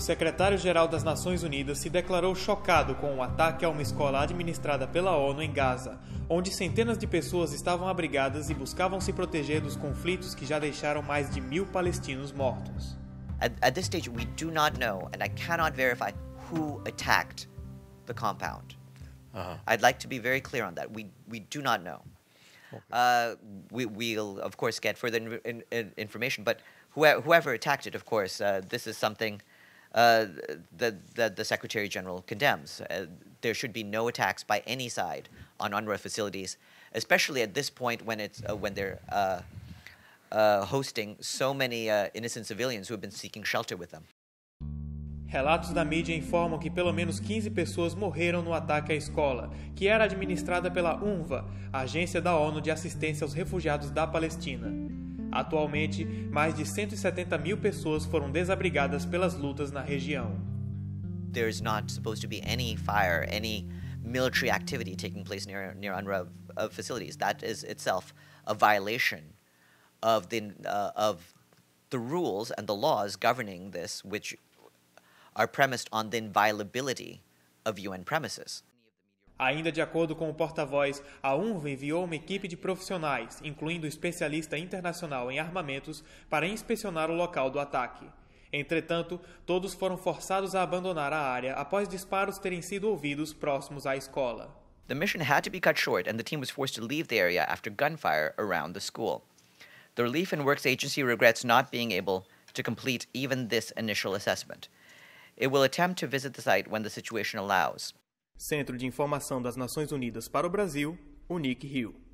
secretário-geral das Nações Unidas se declarou chocado com o ataque a uma escola administrada pela ONU em Gaza, onde centenas de pessoas estavam abrigadas e buscavam se proteger dos conflitos que já deixaram mais de mil palestinos mortos. At, at this stage, we do not know, and I cannot verify who attacked the compound. Uh-huh. I'd like to be very clear on that. We, we do not know. Okay. Uh, we, will, of course, get further in, in, information, but whoever, whoever, attacked it, of course, uh, this is something uh, that, that the Secretary General condemns. Uh, there should be no attacks by any side on UNRWA facilities, especially at this point when, it's, uh, when they're uh, hosting so many innocent civilians who have been seeking shelter with them. Relatos da mídia informam que pelo menos 15 pessoas morreram no ataque à escola, que era administrada pela UNVA, Agência da ONU de Assistência aos Refugiados da Palestina. Atualmente, mais de 170 mil pessoas foram desabrigadas pelas lutas na região. There's not supposed to be any fire, any military activity taking place near near UNRWA uh, facilities. That is itself a violation of the uh, of the rules and the laws governing this, which are premised on the inviolability of UN premises. Ainda de acordo com o porta-voz, a UNVA enviou uma equipe de profissionais, incluindo um especialista internacional em armamentos, para inspecionar o local do ataque. Entretanto, todos foram forçados a abandonar a área após disparos terem sido ouvidos próximos à escola. The mission had to be cut short and the team was forced to leave the area after gunfire around the school. The Relief and Works Agency regrets not being able to complete even this initial assessment. It will attempt to visit the site when the situation allows. Centro de Informação das Nações Unidas para o Brasil, UNIC Rio.